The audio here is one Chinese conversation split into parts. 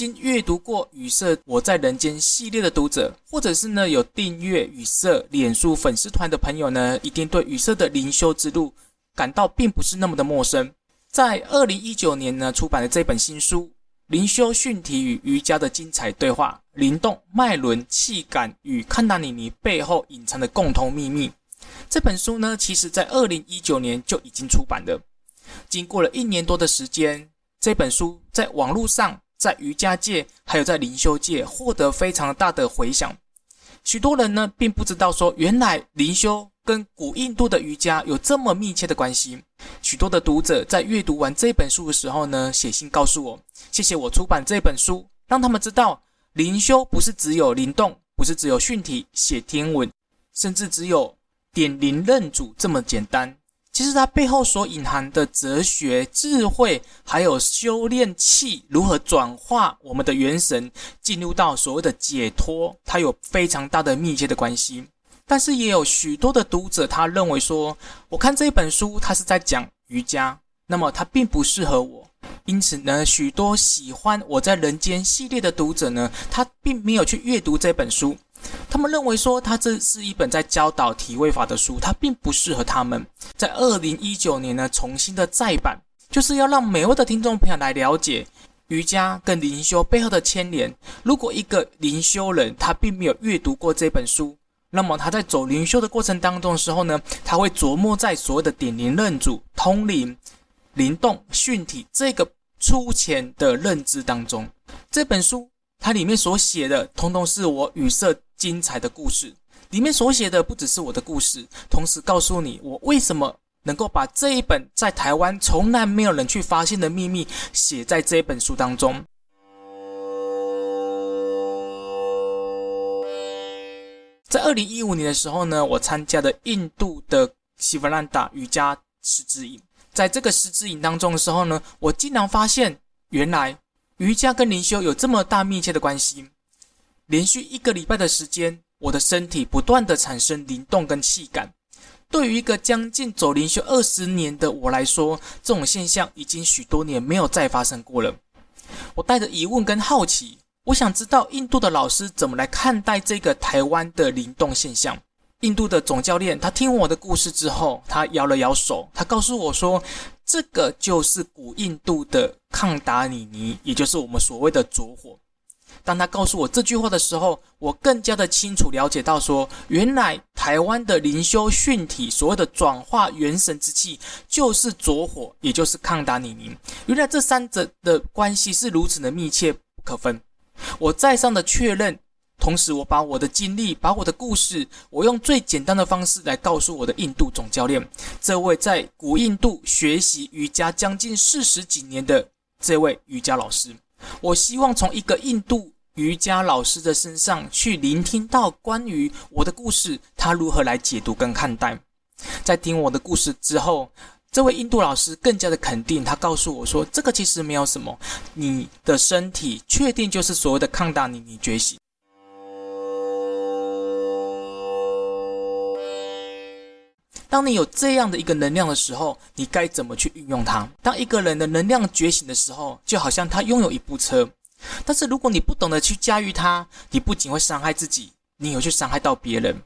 经阅读过语社《我在人间》系列的读者，或者是呢有订阅语社脸书粉丝团的朋友呢，一定对语社的灵修之路感到并不是那么的陌生。在二零一九年呢出版的这本新书《灵修训题与瑜伽的精彩对话：灵动、脉轮、气感与康达尼尼背后隐藏的共同秘密》这本书呢，其实在二零一九年就已经出版了。经过了一年多的时间，这本书在网络上。在瑜伽界，还有在灵修界，获得非常大的回响。许多人呢，并不知道说，原来灵修跟古印度的瑜伽有这么密切的关系。许多的读者在阅读完这本书的时候呢，写信告诉我，谢谢我出版这本书，让他们知道灵修不是只有灵动，不是只有训体、写天文，甚至只有点灵认主这么简单。其实它背后所隐含的哲学智慧，还有修炼气如何转化我们的元神，进入到所谓的解脱，它有非常大的密切的关系。但是也有许多的读者，他认为说，我看这本书，它是在讲瑜伽，那么它并不适合我。因此呢，许多喜欢我在人间系列的读者呢，他并没有去阅读这本书。他们认为说，他这是一本在教导体位法的书，它并不适合他们。在二零一九年呢，重新的再版，就是要让每位的听众朋友来了解瑜伽跟灵修背后的牵连。如果一个灵修人他并没有阅读过这本书，那么他在走灵修的过程当中的时候呢，他会琢磨在所谓的点灵认主、通灵、灵动、训体这个粗浅的认知当中。这本书它里面所写的，通通是我语塞。精彩的故事里面所写的不只是我的故事，同时告诉你我为什么能够把这一本在台湾从来没有人去发现的秘密写在这一本书当中。在二零一五年的时候呢，我参加了印度的西弗兰达瑜伽师资营，在这个师资营当中的时候呢，我竟然发现原来瑜伽跟灵修有这么大密切的关系。连续一个礼拜的时间，我的身体不断的产生灵动跟气感。对于一个将近走灵修二十年的我来说，这种现象已经许多年没有再发生过了。我带着疑问跟好奇，我想知道印度的老师怎么来看待这个台湾的灵动现象。印度的总教练他听我的故事之后，他摇了摇手，他告诉我说：“这个就是古印度的康达尼尼，也就是我们所谓的着火。”当他告诉我这句话的时候，我更加的清楚了解到，说原来台湾的灵修训体所谓的转化元神之气，就是着火，也就是抗达尼尼。原来这三者的关系是如此的密切不可分。我再三的确认，同时我把我的经历，把我的故事，我用最简单的方式来告诉我的印度总教练，这位在古印度学习瑜伽将近四十几年的这位瑜伽老师。我希望从一个印度瑜伽老师的身上去聆听到关于我的故事，他如何来解读跟看待。在听我的故事之后，这位印度老师更加的肯定，他告诉我说：“这个其实没有什么，你的身体确定就是所谓的抗大你，你觉醒。当你有这样的一个能量的时候，你该怎么去运用它？当一个人的能量觉醒的时候，就好像他拥有一部车，但是如果你不懂得去驾驭它，你不仅会伤害自己，你也会去伤害到别人。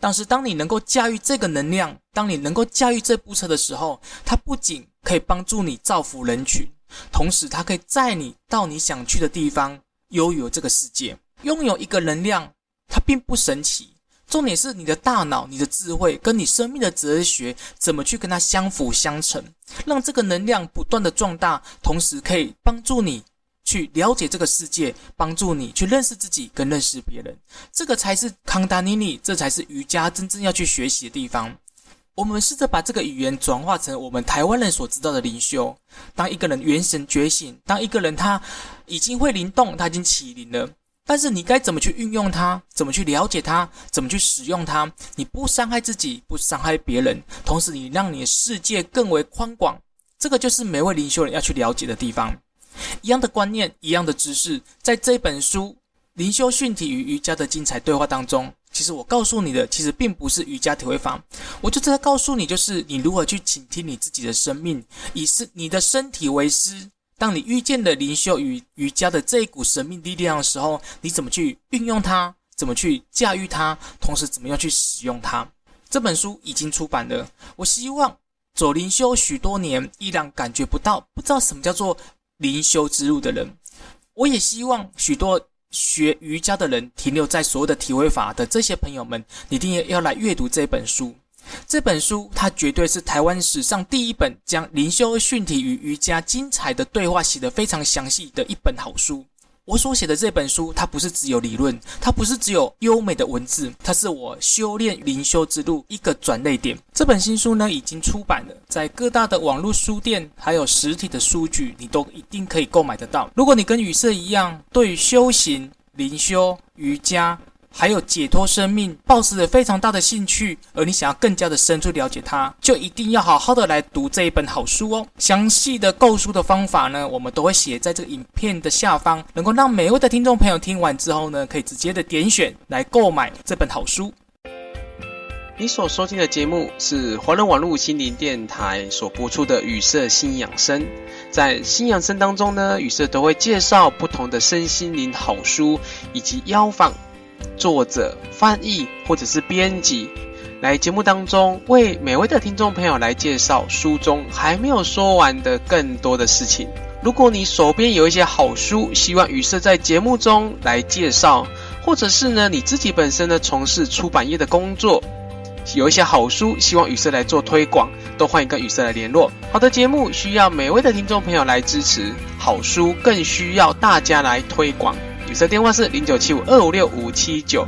但是当你能够驾驭这个能量，当你能够驾驭这部车的时候，它不仅可以帮助你造福人群，同时它可以载你到你想去的地方，拥有这个世界。拥有一个能量，它并不神奇。重点是你的大脑、你的智慧跟你生命的哲学怎么去跟它相辅相成，让这个能量不断的壮大，同时可以帮助你去了解这个世界，帮助你去认识自己跟认识别人。这个才是康达尼尼，这才是瑜伽真正要去学习的地方。我们试着把这个语言转化成我们台湾人所知道的灵修。当一个人元神觉醒，当一个人他已经会灵动，他已经起灵了。但是你该怎么去运用它？怎么去了解它？怎么去使用它？你不伤害自己，不伤害别人，同时你让你的世界更为宽广。这个就是每位灵修人要去了解的地方。一样的观念，一样的知识，在这本书《灵修训体与瑜伽的精彩对话》当中，其实我告诉你的，其实并不是瑜伽体会法，我就在告诉你，就是你如何去倾听你自己的生命，以是你的身体为师。当你遇见了灵修与瑜伽的这一股神秘力量的时候，你怎么去运用它？怎么去驾驭它？同时怎么样去使用它？这本书已经出版了。我希望走灵修许多年，依然感觉不到、不知道什么叫做灵修之路的人，我也希望许多学瑜伽的人停留在所有的体会法的这些朋友们，一定要来阅读这本书。这本书，它绝对是台湾史上第一本将灵修训体与瑜伽精彩的对话写得非常详细的一本好书。我所写的这本书，它不是只有理论，它不是只有优美的文字，它是我修炼灵修之路一个转捩点。这本新书呢，已经出版了，在各大的网络书店还有实体的书局，你都一定可以购买得到。如果你跟雨色一样，对于修行、灵修、瑜伽，还有解脱生命，抱持着非常大的兴趣，而你想要更加的深入了解它，就一定要好好的来读这一本好书哦。详细的购书的方法呢，我们都会写在这个影片的下方，能够让每位的听众朋友听完之后呢，可以直接的点选来购买这本好书。你所收听的节目是华人网络心灵电台所播出的雨色新养生，在新养生当中呢，雨色都会介绍不同的身心灵好书以及邀访。作者、翻译或者是编辑，来节目当中为每位的听众朋友来介绍书中还没有说完的更多的事情。如果你手边有一些好书，希望雨色在节目中来介绍，或者是呢你自己本身呢从事出版业的工作，有一些好书希望雨色来做推广，都欢迎跟雨色来联络。好的节目需要每位的听众朋友来支持，好书更需要大家来推广。女色电话是零九七五二五六五七九。